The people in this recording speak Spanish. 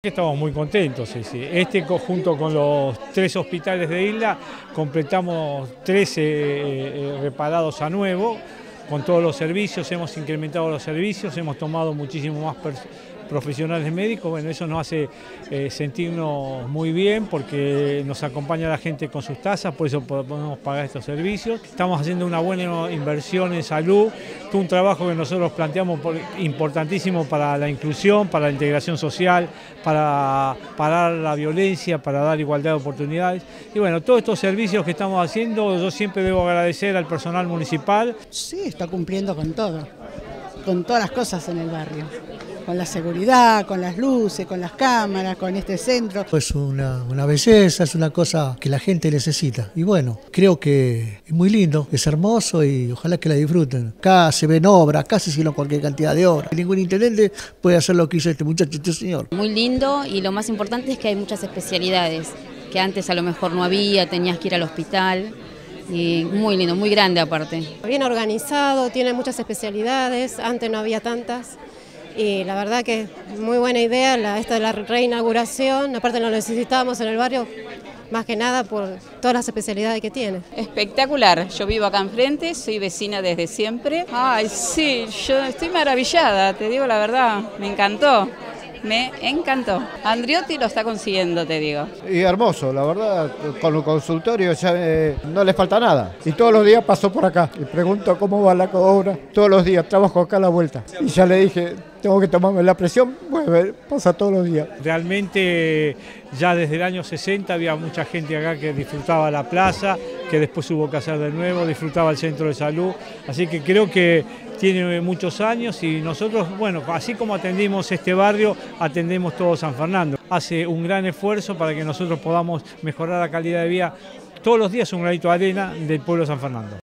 Estamos muy contentos, este junto con los tres hospitales de isla completamos 13 eh, eh, reparados a nuevo, con todos los servicios, hemos incrementado los servicios, hemos tomado muchísimo más profesionales médicos, bueno, eso nos hace eh, sentirnos muy bien porque nos acompaña la gente con sus tasas, por eso podemos pagar estos servicios. Estamos haciendo una buena inversión en salud, un trabajo que nosotros planteamos importantísimo para la inclusión, para la integración social, para parar la violencia, para dar igualdad de oportunidades. Y bueno, todos estos servicios que estamos haciendo, yo siempre debo agradecer al personal municipal. Sí, está cumpliendo con todo, con todas las cosas en el barrio con la seguridad, con las luces, con las cámaras, con este centro. Es una, una belleza, es una cosa que la gente necesita. Y bueno, creo que es muy lindo, es hermoso y ojalá que la disfruten. Acá se ven obras, acá se hicieron cualquier cantidad de obras. Ningún intendente puede hacer lo que hizo este muchacho, este señor. Muy lindo y lo más importante es que hay muchas especialidades que antes a lo mejor no había, tenías que ir al hospital. Y muy lindo, muy grande aparte. Bien organizado, tiene muchas especialidades, antes no había tantas y la verdad que muy buena idea la, esta de la reinauguración, aparte lo necesitábamos en el barrio más que nada por todas las especialidades que tiene. Espectacular, yo vivo acá enfrente, soy vecina desde siempre. Ay, sí, yo estoy maravillada, te digo la verdad, me encantó. Me encantó. Andriotti lo está consiguiendo, te digo. Y hermoso, la verdad, con el consultorio ya eh, no le falta nada. Y todos los días paso por acá y pregunto cómo va la obra. Todos los días trabajo acá a la vuelta. Y ya le dije, tengo que tomarme la presión, pues pasa todos los días. Realmente ya desde el año 60 había mucha gente acá que disfrutaba la plaza, que después hubo que hacer de nuevo, disfrutaba el centro de salud, así que creo que tiene muchos años y nosotros, bueno, así como atendimos este barrio, atendemos todo San Fernando. Hace un gran esfuerzo para que nosotros podamos mejorar la calidad de vida todos los días un granito de arena del pueblo de San Fernando.